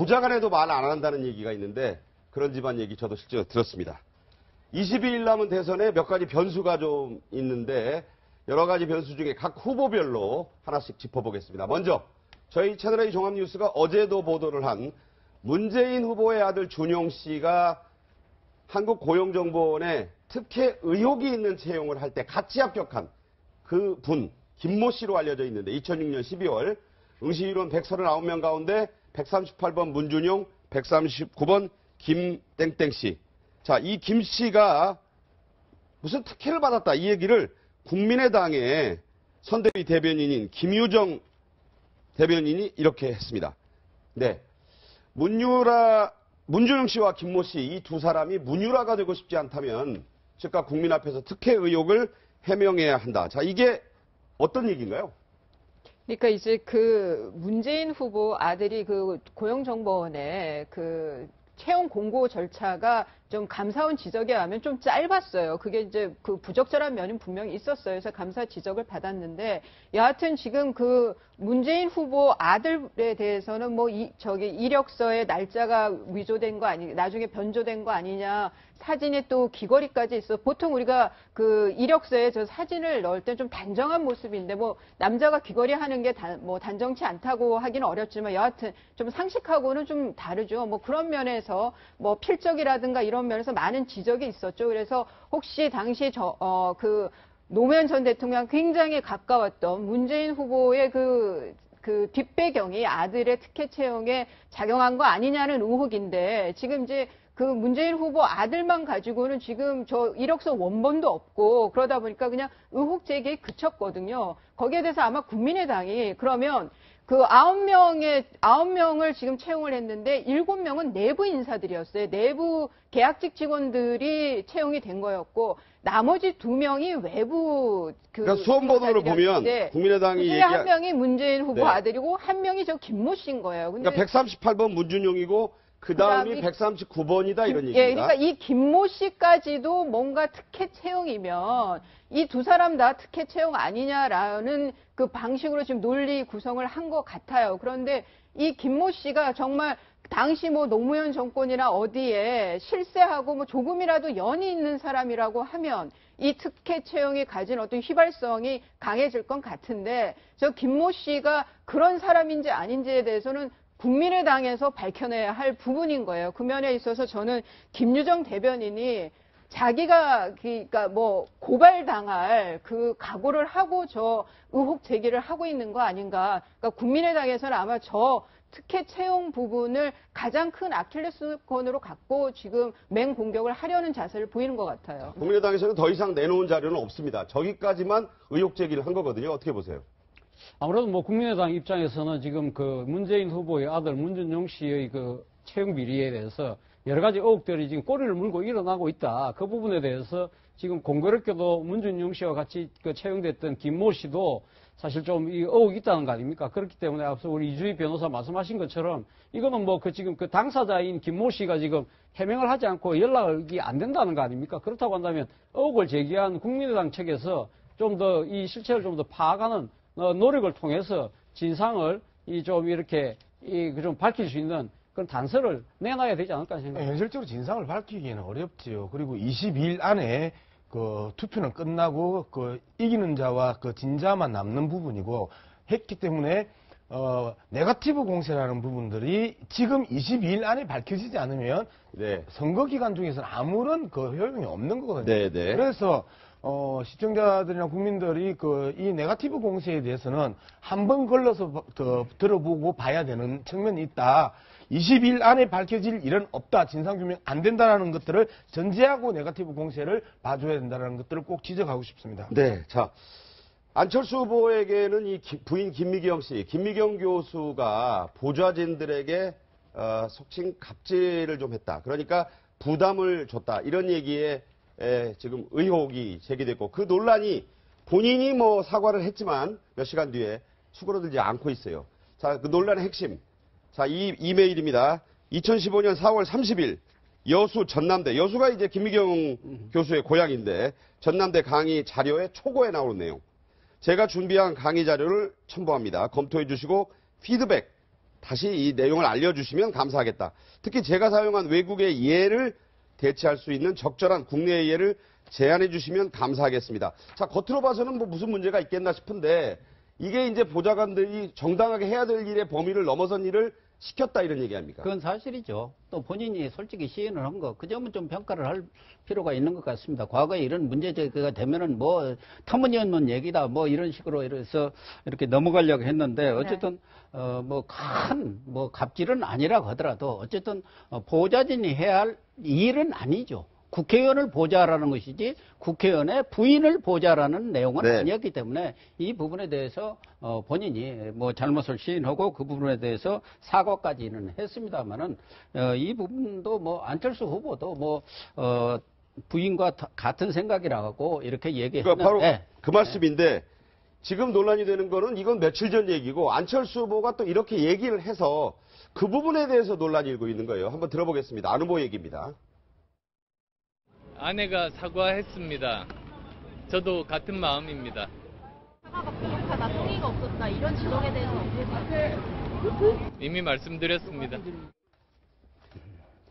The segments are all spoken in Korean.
부자간에도 말 안 한다는 얘기가 있는데 그런 집안 얘기 저도 실제로 들었습니다. 22일 남은 대선에 몇 가지 변수가 좀 있는데 여러 가지 변수 중에 각 후보별로 하나씩 짚어보겠습니다. 먼저 저희 채널A 종합뉴스가 어제도 보도를 한 문재인 후보의 아들 준용 씨가 한국고용정보원에 특혜 의혹이 있는 채용을 할 때 같이 합격한 그 분, 김모 씨로 알려져 있는데 2006년 12월 응시위원 139명 가운데 138번 문준용, 139번 김땡땡 씨. 자, 이 김 씨가 무슨 특혜를 받았다 이 얘기를 국민의당의 선대위 대변인인 김유정 대변인이 이렇게 했습니다. 네. 문유라, 문준영 씨와 김모 씨 이 두 사람이 문유라가 되고 싶지 않다면 즉각 국민 앞에서 특혜 의혹을 해명해야 한다. 자, 이게 어떤 얘기인가요? 그러니까 이제 그 문재인 후보 아들이 그 고용정보원에 그 채용 공고 절차가 좀 감사원 지적에 하면 좀 짧았어요. 그게 이제 그 부적절한 면은 분명히 있었어요. 그래서 감사 지적을 받았는데 여하튼 지금 그 문재인 후보 아들에 대해서는 뭐 이, 저기 이력서에 날짜가 위조된 거 아니, 나중에 변조된 거 아니냐. 사진이 또 귀걸이까지 있어. 보통 우리가 그 이력서에 저 사진을 넣을 때 좀 단정한 모습인데 뭐 남자가 귀걸이 하는 게 뭐 단정치 않다고 하기는 어렵지만 여하튼 좀 상식하고는 좀 다르죠. 뭐 그런 면에서 뭐 필적이라든가 이런 면에서 많은 지적이 있었죠. 그래서 혹시 당시 저, 어, 그 노무현 전 대통령 굉장히 가까웠던 문재인 후보의 그, 그 뒷배경이 아들의 특혜 채용에 작용한 거 아니냐는 의혹인데 지금 이제 그 문재인 후보 아들만 가지고는 지금 저 이력서 원본도 없고 그러다 보니까 그냥 의혹 제기에 그쳤거든요. 거기에 대해서 아마 국민의당이 그러면 그 아홉 명의 아홉 명을 지금 채용을 했는데 일곱 명은 내부 인사들이었어요. 내부 계약직 직원들이 채용이 된 거였고 나머지 두 명이 외부 그 그러니까 수험 번호를 보면 국민의당이 얘기 얘기한 한 명이 문재인 후보 네. 아들이고 한 명이 저 김모 씨인 거예요. 그러니까 138번 문준용이고 그 다음이 139번이다 이런 얘기입니다. 예, 그러니까 이 김모 씨까지도 뭔가 특혜 채용이면 이 두 사람 다 특혜 채용 아니냐라는 그 방식으로 지금 논리 구성을 한 것 같아요. 그런데 이 김모 씨가 정말 당시 뭐 노무현 정권이나 어디에 실세하고 뭐 조금이라도 연이 있는 사람이라고 하면 이 특혜 채용이 가진 어떤 휘발성이 강해질 것 같은데 저 김모 씨가 그런 사람인지 아닌지에 대해서는 국민의당에서 밝혀내야 할 부분인 거예요. 그 면에 있어서 저는 김유정 대변인이 자기가 그러니까 뭐 고발당할 그 각오를 하고 저 의혹 제기를 하고 있는 거 아닌가. 그러니까 국민의당에서는 아마 저 특혜 채용 부분을 가장 큰 아킬레스건으로 갖고 지금 맹 공격을 하려는 자세를 보이는 것 같아요. 국민의당에서는 더 이상 내놓은 자료는 없습니다. 저기까지만 의혹 제기를 한 거거든요. 어떻게 보세요? 아무래도 뭐 국민의당 입장에서는 지금 그 문재인 후보의 아들 문준용 씨의 그 채용 비리에 대해서 여러 가지 의혹들이 지금 꼬리를 물고 일어나고 있다. 그 부분에 대해서 지금 공교롭게도 문준용 씨와 같이 그 채용됐던 김모 씨도 사실 좀 이 의혹이 있다는 거 아닙니까? 그렇기 때문에 앞서 우리 이주희 변호사 말씀하신 것처럼 이거는 뭐 그 지금 그 당사자인 김모 씨가 지금 해명을 하지 않고 연락이 안 된다는 거 아닙니까? 그렇다고 한다면 의혹을 제기한 국민의당 측에서 좀 더 이 실체를 좀 더 파악하는 어, 노력을 통해서 진상을 이 좀 이렇게 이좀 그 밝힐 수 있는 그런 단서를 내놔야 되지 않을까 생각합니다. 네, 현실적으로 진상을 밝히기는 어렵지요. 그리고 22일 안에 그 투표는 끝나고 그 이기는 자와 그 진자만 남는 부분이고 했기 때문에 어 네거티브 공세라는 부분들이 지금 22일 안에 밝혀지지 않으면 네. 선거 기간 중에서는 아무런 그 효용이 없는 거거든요. 네, 네. 그래서 어, 시청자들이나 국민들이 그 이 네가티브 공세에 대해서는 한 번 걸러서 더 들어보고 봐야 되는 측면이 있다. 20일 안에 밝혀질 일은 없다. 진상규명 안 된다는 것들을 전제하고 네가티브 공세를 봐줘야 된다는 것들을 꼭 지적하고 싶습니다. 네. 자. 안철수 후보에게는 이 부인 김미경 씨, 김미경 교수가 보좌진들에게 어, 속칭 갑질을 좀 했다. 그러니까 부담을 줬다. 이런 얘기에 에, 지금 의혹이 제기됐고 그 논란이 본인이 뭐 사과를 했지만 몇 시간 뒤에 수그러들지 않고 있어요. 자, 그 논란의 핵심. 자, 이 이메일입니다. 2015년 4월 30일 여수 전남대 여수가 이제 김미경 교수의 고향인데 전남대 강의 자료의 초고에 나오는 내용. 제가 준비한 강의 자료를 첨부합니다. 검토해 주시고 피드백 다시 이 내용을 알려주시면 감사하겠다. 특히 제가 사용한 외국의 예를 대체할 수 있는 적절한 국내의 예를 제안해 주시면 감사하겠습니다. 자, 겉으로 봐서는 뭐 무슨 문제가 있겠나 싶은데 이게 이제 보좌관들이 정당하게 해야 될 일의 범위를 넘어선 일을 시켰다 이런 얘기 아닙니까? 그건 사실이죠. 또 본인이 솔직히 시인을 한 거, 그 점은 좀 평가를 할 필요가 있는 것 같습니다. 과거에 이런 문제 제기가 되면은 뭐 터무니없는 얘기다, 뭐 이런 식으로 이래서 이렇게 넘어가려고 했는데 어쨌든 어뭐큰뭐 갑질은 아니라고 하더라도 어쨌든 어, 보좌진이 해야 할 일은 아니죠. 국회의원을 보좌라는 것이지 국회의원의 부인을 보좌라는 내용은 네. 아니었기 때문에 이 부분에 대해서 어, 본인이 뭐 잘못을 시인하고 그 부분에 대해서 사과까지는 했습니다만은 어, 이 부분도 뭐 안철수 후보도 뭐 어, 부인과 다- 같은 생각이라고 이렇게 얘기했는데 그러니까 바로 네. 그 말씀인데 지금 논란이 되는 거는 이건 며칠 전 얘기고 안철수 후보가 또 이렇게 얘기를 해서 그 부분에 대해서 논란이 일고 있는 거예요. 한번 들어보겠습니다. 안 후보 얘기입니다. 아내가 사과했습니다. 저도 같은 마음입니다. 사과가 부족하다, 성의가 없었다 이런 지적에 대해서 어떻게 생각하세요? 이미 말씀드렸습니다.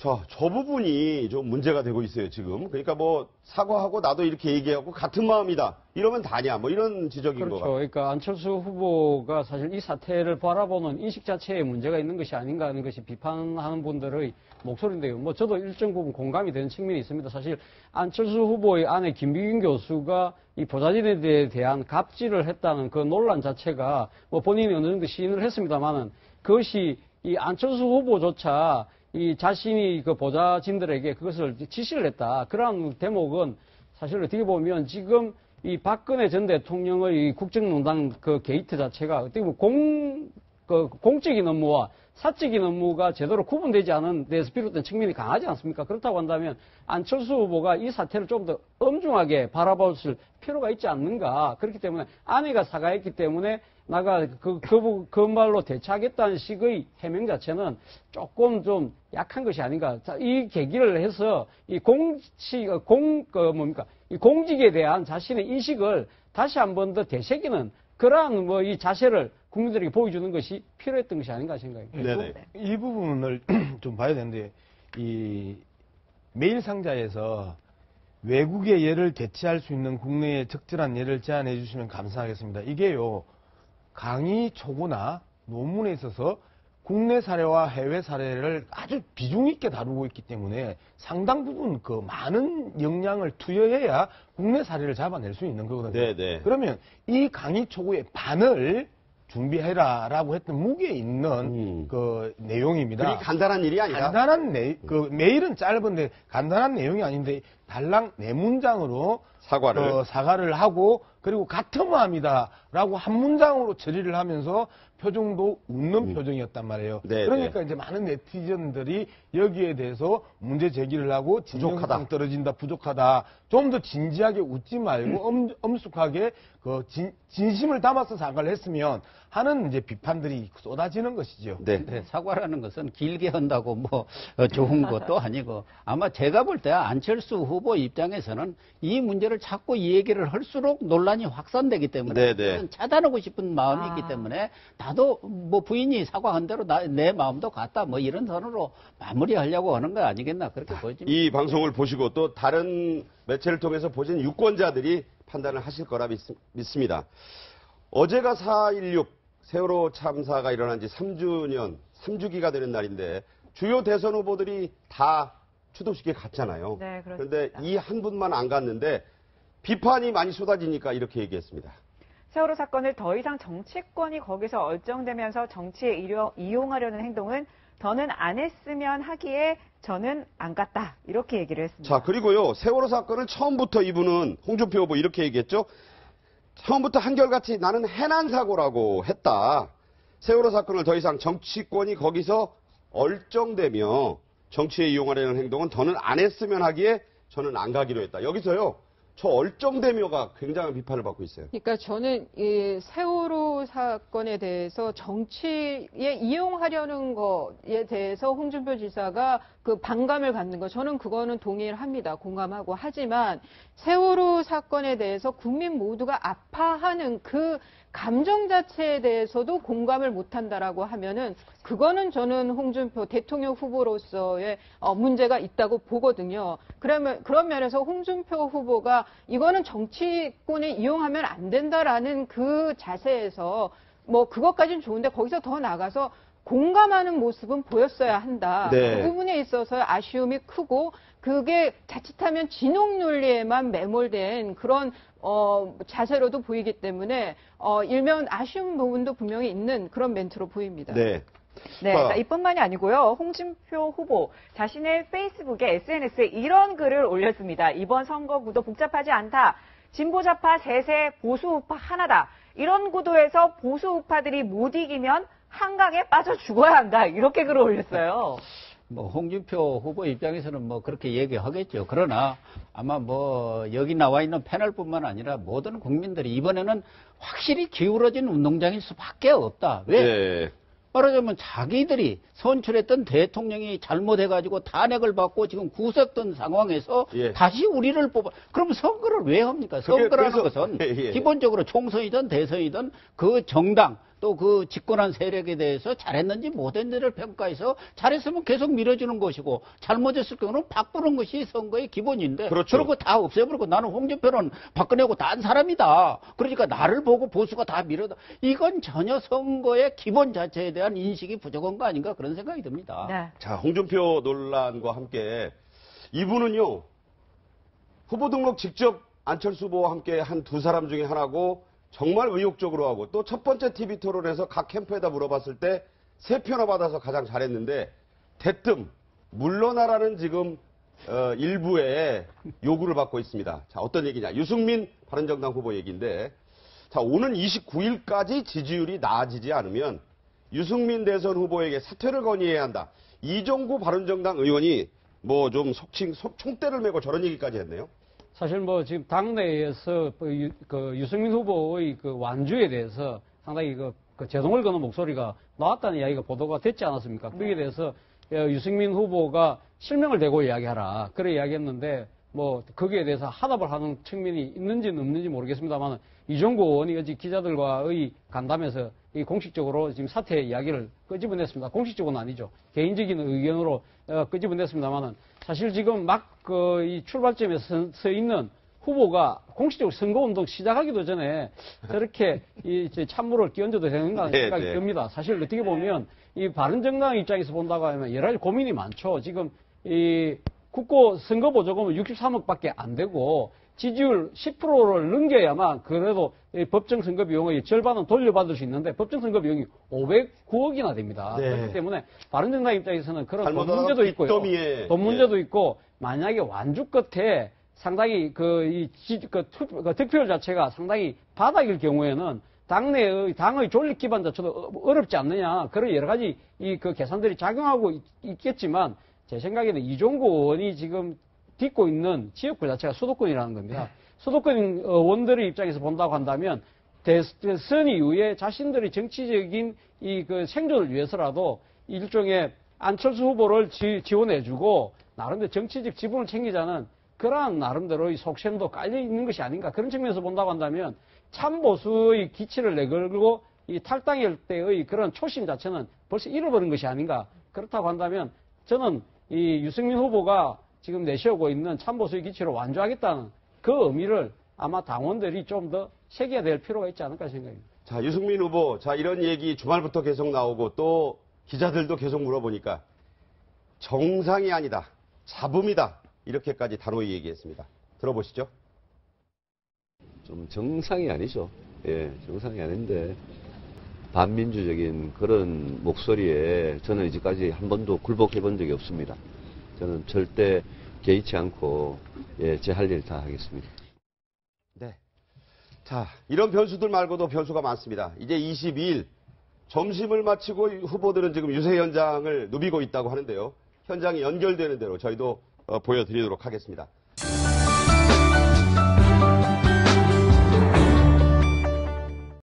자, 저 부분이 좀 문제가 되고 있어요, 지금. 그러니까 뭐, 사과하고 나도 이렇게 얘기하고 같은 마음이다. 이러면 다냐, 뭐 이런 지적인 그렇죠. 것 같아요. 그러니까 안철수 후보가 사실 이 사태를 바라보는 인식 자체에 문제가 있는 것이 아닌가 하는 것이 비판하는 분들의 목소리인데요. 뭐 저도 일정 부분 공감이 되는 측면이 있습니다. 사실 안철수 후보의 아내 김비균 교수가 이 보좌진에 대한 갑질을 했다는 그 논란 자체가 뭐 본인이 어느 정도 시인을 했습니다만은 그것이 이 안철수 후보조차 이 자신이 그 보좌진들에게 그것을 지시를 했다. 그러한 대목은 사실 어떻게 보면 지금 이 박근혜 전 대통령의 이 국정농단 그 게이트 자체가 어떻게 보면 공, 그 공적인 업무와 사적인 업무가 제대로 구분되지 않은 데서 비롯된 측면이 강하지 않습니까? 그렇다고 한다면 안철수 후보가 이 사태를 좀 더 엄중하게 바라볼 필요가 있지 않는가. 그렇기 때문에 아내가 사과했기 때문에 나가 그, 그, 부- 그 말로 대처하겠다는 식의 해명 자체는 조금 좀 약한 것이 아닌가. 자, 이 계기를 해서 이 공식, 어, 공, 그 뭡니까. 이 공직에 대한 자신의 인식을 다시 한 번 더 되새기는 그러한 뭐 이 자세를 국민들에게 보여주는 것이 필요했던 것이 아닌가 생각합니다. 네네. 이 부분을 좀 봐야 되는데 이 메일 상자에서 외국의 예를 대체할 수 있는 국내의 적절한 예를 제안해 주시면 감사하겠습니다. 이게요 강의 초고나 논문에 있어서 국내 사례와 해외 사례를 아주 비중 있게 다루고 있기 때문에 상당 부분 그 많은 역량을 투여해야 국내 사례를 잡아낼 수 있는 거거든요. 네네. 그러면 이 강의 초고의 반을 준비해라라고 했던 무게 있는 음. 그 내용입니다. 그리 간단한 일이 아니라. 간단한 내, 그 메일은 짧은데 간단한 내용이 아닌데 달랑 네 문장으로 사과를. 어, 사과를 하고 그리고 같은 마음이다라고 한 문장으로 처리를 하면서 표정도 웃는 표정이었단 말이에요. 음. 네, 그러니까 이제 많은 네티즌들이 여기에 대해서 문제 제기를 하고 부족하다. 진정성 떨어진다, 부족하다. 좀 더 진지하게 웃지 말고 엄, 엄숙하게 그 진, 진심을 담아서 사과를 했으면 하는 이제 비판들이 쏟아지는 것이죠. 네. 네, 사과라는 것은 길게 한다고 뭐 어, 좋은 것도 아니고 아마 제가 볼 때 안철수 후보 입장에서는 이 문제를 자꾸 이 얘기를 할수록 논란이 확산되기 때문에 네, 네. 차단하고 싶은 마음이 있기 아. 때문에 나도 뭐 부인이 사과한 대로 나- 내 마음도 같다 뭐 이런 선으로 마무리하려고 하는 거 아니겠나 그렇게 보여집니다. 이 방송을 보시고 또 다른 매체를 통해서 보신 유권자들이 판단을 하실 거라 믿, 습니다 어제가 4.16 세월호 참사가 일어난 지 3주년, 3주기가 되는 날인데 주요 대선 후보들이 다 추도식에 갔잖아요. 네, 그렇습니다. 그런데 이 한 분만 안 갔는데 비판이 많이 쏟아지니까 이렇게 얘기했습니다. 세월호 사건을 더 이상 정치권이 거기서 얼쩡대면서 정치에 이려- 이용하려는 행동은 더는 안 했으면 하기에 저는 안 갔다. 이렇게 얘기를 했습니다. 자, 그리고요, 세월호 사건을 처음부터 이분은 홍준표 후보 이렇게 얘기했죠. 처음부터 한결같이 나는 해난 사고라고 했다. 세월호 사건을 더 이상 정치권이 거기서 얼쩡대며 정치에 이용하려는 행동은 더는 안 했으면 하기에 저는 안 가기로 했다. 여기서요, 저 얼쩡대며가 굉장한 비판을 받고 있어요. 그러니까 저는 이 세월호 사건에 대해서 정치에 이용하려는 거에 대해서 홍준표 지사가 그 반감을 갖는 거 저는 그거는 동의를 합니다. 공감하고 하지만 세월호 사건에 대해서 국민 모두가 아파하는 그 감정 자체에 대해서도 공감을 못한다라고 하면은 그거는 저는 홍준표 대통령 후보로서의 어, 문제가 있다고 보거든요. 그러면 그런 면에서 홍준표 후보가 이거는 정치권이 이용하면 안 된다라는 그 자세에서 뭐 그것까지는 좋은데 거기서 더 나가서 공감하는 모습은 보였어야 한다. 네. 그 부분에 있어서 아쉬움이 크고 그게 자칫하면 진홍 논리에만 매몰된 그런 어, 자세로도 보이기 때문에 어, 일면 아쉬운 부분도 분명히 있는 그런 멘트로 보입니다. 네. 네, 자. 자, 이뿐만이 아니고요. 홍준표 후보 자신의 페이스북에 SNS에 이런 글을 올렸습니다. 이번 선거 구도 복잡하지 않다. 진보좌파 셋의 보수우파 하나다. 이런 구도에서 보수우파들이 못 이기면 한강에 빠져 죽어야 한다. 이렇게 글을 올렸어요. 뭐 홍준표 후보 입장에서는 뭐 그렇게 얘기하겠죠. 그러나 아마 뭐 여기 나와 있는 패널뿐만 아니라 모든 국민들이 이번에는 확실히 기울어진 운동장일 수밖에 없다. 왜? 네. 말하자면 자기들이 선출했던 대통령이 잘못해가지고 탄핵을 받고 지금 구속된 상황에서 예. 다시 우리를 뽑아. 그럼 선거를 왜 합니까? 그게 선거라는 그래서- 것은 예, 예. 기본적으로 총선이든 대선이든 그 정당 또 그 집권한 세력에 대해서 잘했는지 못했는지를 평가해서 잘했으면 계속 밀어주는 것이고 잘못했을 경우는 바꾸는 것이 선거의 기본인데 그렇죠. 러고다 없애버리고 나는 홍준표는 박근혜고 딴 사람이다. 그러니까 나를 보고 보수가 다 밀어다. 이건 전혀 선거의 기본 자체에 대한 인식이 부족한 거 아닌가 그런 생각이 듭니다. 네. 자, 홍준표 논란과 함께 이분은요, 후보 등록 직접 안철수 후보와 함께 한 두 사람 중에 하나고 정말 의욕적으로 하고 또 첫 번째 TV 토론에서 각 캠프에다 물어봤을 때 세 표나 받아서 가장 잘했는데 대뜸 물러나라는 지금 어, 일부의 요구를 받고 있습니다. 자, 어떤 얘기냐. 유승민 바른정당 후보 얘기인데 자, 오는 29일까지 지지율이 나아지지 않으면 유승민 대선 후보에게 사퇴를 건의해야 한다. 이종구 바른정당 의원이 뭐 좀 속칭 속- 총대를 메고 저런 얘기까지 했네요. 사실 뭐 지금 당내에서 그 유, 그 유승민 후보의 그 완주에 대해서 상당히 그, 그 제동을 거는 목소리가 나왔다는 이야기가 보도가 됐지 않았습니까? 거기에 대해서 어, 유승민 후보가 실명을 대고 이야기하라. 그래 이야기했는데 뭐 거기에 대해서 하답을 하는 측면이 있는지는 없는지 모르겠습니다만 이종구 의원이 어제 기자들과의 간담회에서 이 공식적으로 지금 사퇴 이야기를 끄집어냈습니다. 공식적으로는 아니죠. 개인적인 의견으로 어, 끄집어냈습니다만은 사실 지금 막 그 이 출발점에 서, 서 있는 후보가 공식적으로 선거운동 시작하기도 전에 저렇게 이 찬물을 끼얹어도 되는가 하는 네, 생각이 네. 듭니다. 사실 어떻게 보면 이 바른정당 입장에서 본다고 하면 여러 가지 고민이 많죠. 지금 이 국고 선거 보조금은 63억밖에 안 되고 지지율 10%를 넘겨야만 그래도 이 법정 선거 비용의 절반은 돌려받을 수 있는데 법정 선거 비용이 509억이나 됩니다. 네. 그렇기 때문에 바른정당 입장에서는 그런 돈 문제도 있고요. 빚더미에, 돈 예. 문제도 있고 만약에 완주 끝에 상당히 그, 이, 그, 투, 그 득표율 자체가 상당히 바닥일 경우에는 당내의, 당의 존립 기반 자체도 어- 어렵지 않느냐. 그런 여러 가지 이 그 계산들이 작용하고 있, 겠지만 제 생각에는 이종구 의원이 지금 딛고 있는 지역구 자체가 수도권이라는 겁니다. 수도권 의원들의 입장에서 본다고 한다면 대선 이후에 자신들의 정치적인 이 그 생존을 위해서라도 일종의 안철수 후보를 지, 지원해주고 나름대로 정치적 지분을 챙기자는 그러한 나름대로의 속셈도 깔려 있는 것이 아닌가 그런 측면에서 본다고 한다면 참보수의 기치를 내걸고 이 탈당일 때의 그런 초심 자체는 벌써 잃어버린 것이 아닌가 그렇다고 한다면 저는 이 유승민 후보가 지금 내세우고 있는 참보수의 기치로 완주하겠다는 그 의미를 아마 당원들이 좀 더 새겨야 될 필요가 있지 않을까 생각합니다. 자, 유승민 후보. 자, 이런 얘기 주말부터 계속 나오고 또 기자들도 계속 물어보니까 정상이 아니다. 잡음이다. 이렇게까지 단호히 얘기했습니다. 들어보시죠. 좀 정상이 아니죠. 예, 정상이 아닌데 반민주적인 그런 목소리에 저는 이제까지 한 번도 굴복해 본 적이 없습니다. 저는 절대 개의치 않고 예, 제 할 일 다 하겠습니다. 네. 자, 이런 변수들 말고도 변수가 많습니다. 이제 22일 점심을 마치고 후보들은 지금 유세 현장을 누비고 있다고 하는데요. 현장이 연결되는 대로 저희도 어, 보여드리도록 하겠습니다.